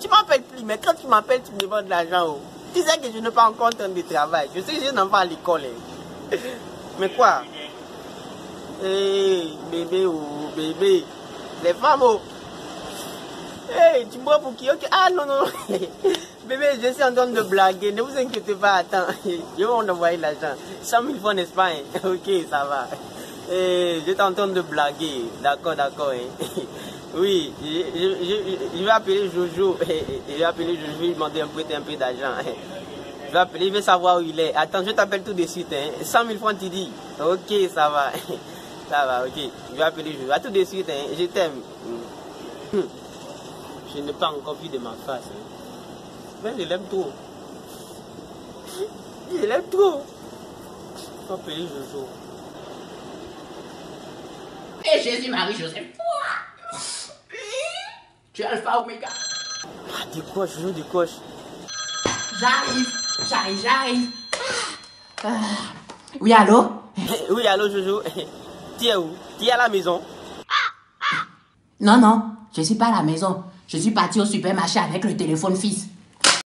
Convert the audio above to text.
tu m'appelles plus, mais quand tu m'appelles, tu me demandes de l'argent. Oh. Tu sais que je n'ai pas encore en de travail. Je sais que je n'en pas à l'école. Hein. Mais quoi? Hé, bébé, oh, bébé. Les femmes, oh. Hé, tu bois pour qui? Ah non, non. bébé, je suis en train de blaguer. Ne vous inquiétez pas, attends. Je vais envoyer l'argent. 100 000 francs, n'est-ce pas hein? Ok, ça va. Hé, je t'entends de blaguer. D'accord, d'accord. Hein? Oui, je, vais appeler Jojo. Je vais appeler Jojo, je vais demander un peu, un peu d'argent. Je vais appeler, il veut savoir où il est. Attends, je t'appelle tout de suite. Hein. 100 000 francs, tu dis. Ok, ça va. Ça va, ok. Je vais appeler Jojo. À tout de suite, hein. je t'aime. Hmm. Je n'ai pas encore vu de ma face. Hein. Mais je l'aime trop. Je l'aime trop. Je vais appeler Jojo. Et Jésus-Marie-Joseph. Tu es Alpha Omega. Ah, décoche, Jojo, décoche. J'arrive, j'arrive, j'arrive. Ah. Oui, allô? Oui, allô, Jojo. Tu es où? Tu es à la maison? Non, non, je ne suis pas à la maison. Je suis parti au supermarché avec le téléphone fils.